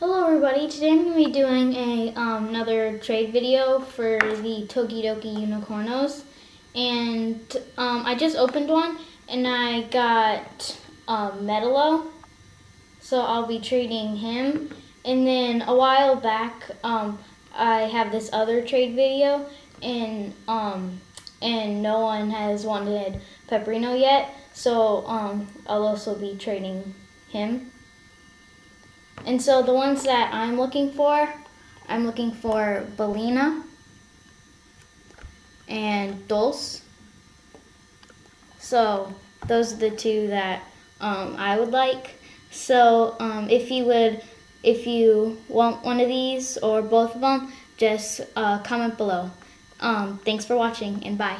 Hello everybody, today I'm going to be doing a um, another trade video for the Tokidoki Unicornos. And um, I just opened one and I got um, Metallo. So I'll be trading him. And then a while back um, I have this other trade video and um, and no one has wanted Peperino yet. So um, I'll also be trading him. And so the ones that I'm looking for, I'm looking for Bellina and Dolce. So those are the two that um, I would like. So um, if you would, if you want one of these or both of them, just uh, comment below. Um, thanks for watching and bye.